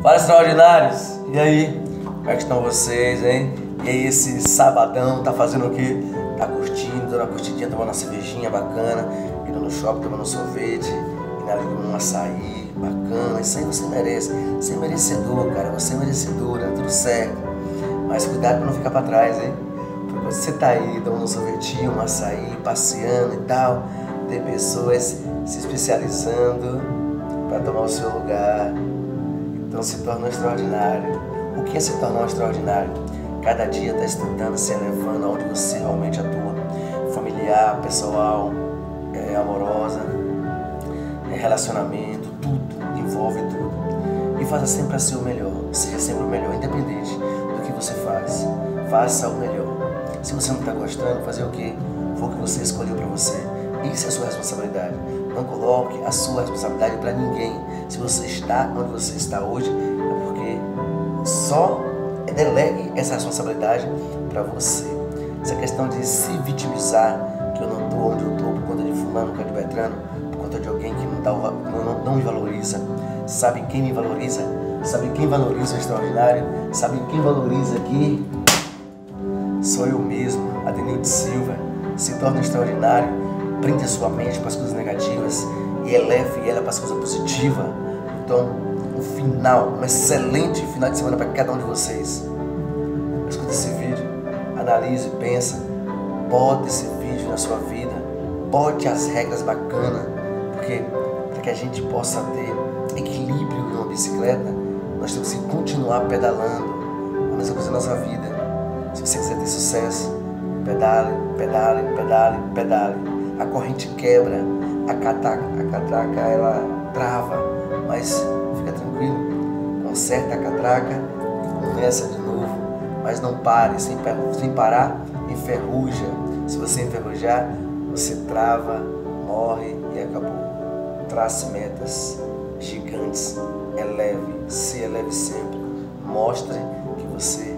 Fala, extraordinários! E aí? Como é que estão vocês, hein? E aí, esse sabadão, tá fazendo o quê? Tá curtindo, dando uma curtidinha, tomando uma cervejinha bacana, indo no shopping, tomando um sorvete, indo ali um açaí bacana. Isso aí você merece. Você é merecedor, cara. Você é merecedora, tudo certo. Mas cuidado pra não ficar pra trás, hein? Porque você tá aí tomando um sorvetinho, um açaí, passeando e tal, tem pessoas se especializando para tomar o seu lugar. Então se tornou extraordinário. O que é se tornar extraordinário? Cada dia está estudando, se elevando aonde você realmente atua. Familiar, pessoal, é, amorosa, é, relacionamento, tudo, envolve tudo. E faça sempre a seu melhor, seja sempre o melhor, independente do que você faz. Faça o melhor. Se você não está gostando, fazer o quê? Foi o que você escolheu para você. Isso é sua responsabilidade. Não coloque a sua responsabilidade para ninguém. Se você está onde você está hoje, é porque só delegue essa responsabilidade para você. Essa questão de se vitimizar, que eu não estou onde eu estou por conta de fulano, por conta de Betrano, por conta de alguém que não, dá, não, não me valoriza. Sabe quem me valoriza? Sabe quem valoriza o extraordinário? Sabe quem valoriza aqui? Sou eu mesmo, Adenildo Silva. Se torna extraordinário, prende a sua mente para as coisas negativas e eleve ela para as coisas positivas. Então, um final, um excelente final de semana para cada um de vocês. Escuta esse vídeo, analise, pensa, bote esse vídeo na sua vida, bote as regras bacanas, porque para que a gente possa ter equilíbrio numa bicicleta, nós temos que continuar pedalando. A mesma coisa na nossa vida. Se você quiser ter sucesso, pedale, pedale, pedale, pedale. A corrente quebra, a catraca, a catraca ela trava, mas fica tranquilo, conserta a catraca começa de novo. Mas não pare, sem, sem parar, enferruja. Se você enferrujar, você trava, morre e acabou. Trace metas gigantes, eleve, se eleve sempre. Mostre que você